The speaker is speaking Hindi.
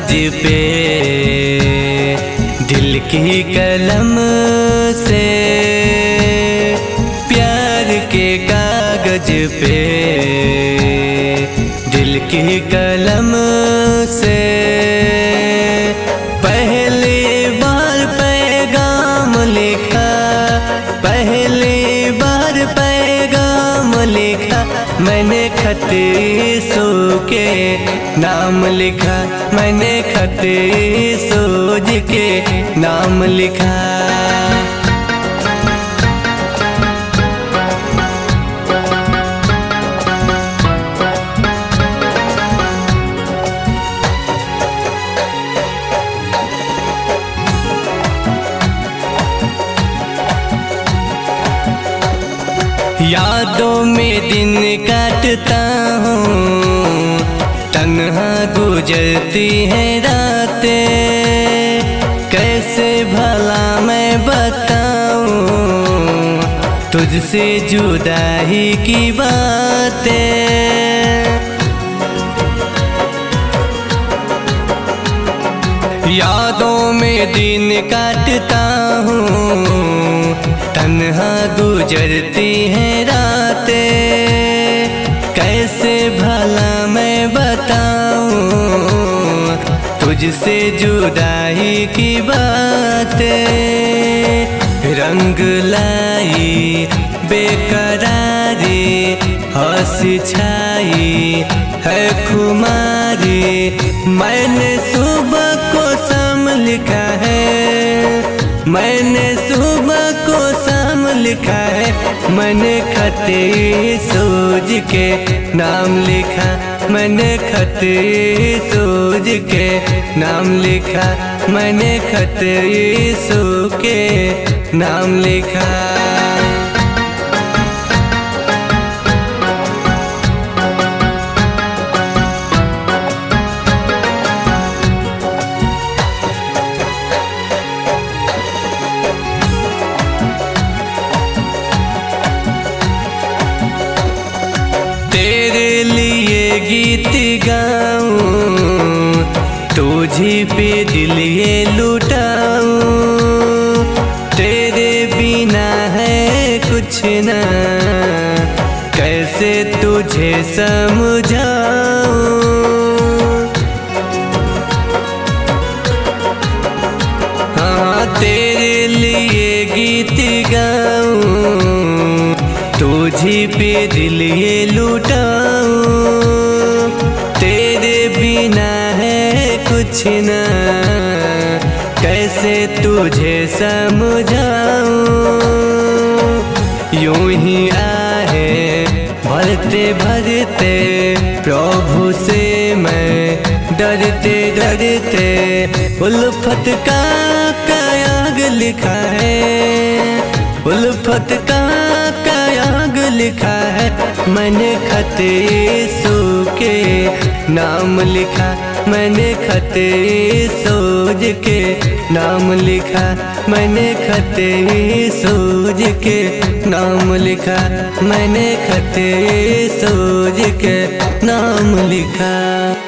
कागज़ पे। दिल की कलम से। प्यार के कागज़ पे। दिल की कलम से। मैंने खत सो के नाम लिखा मैंने खत सोज के नाम लिखा। यादों में दिन काटता हूँ। तन्हा गुजरती है रातें। कैसे भला मैं बताऊँ? तुझसे जुदाई की बातें। यादों में दिन काटता हूँ। तन्हा गुजरती है रातें। कैसे भला मैं बताऊँ तुझसे जुदाई की बातें? रंग लाई, बेकरारी, हँसी छाई, है खुमारी। मैंने सुबह को सम लिखा है, मैंने सुबह लिखा है, मैंने खते सूज के। नाम लिखा, मैंने खते सूज के। नाम लिखा, मैंने खते सू के। नाम लिखा। गीत गाऊं, तुझी पे दिल ये लुटाऊं। तेरे बिना है कुछ ना, कैसे तुझे समझाऊं? हाँ तेरे लिए गीत गाऊं, तुझी पे दिल ये लुटाऊं। ना कैसे तुझे समझाऊं? यूँ ही आहे, भरते भरते, प्रभु से मैं डरते डरते, उल्फत का कयाग लिखा है, उल्फत का कयाग लिखा है। मैंने खत सो के नाम लिखा। मैंने खत सोज के नाम लिखा। मैंने खत सोज के नाम लिखा। मैंने खत सोज के नाम लिखा।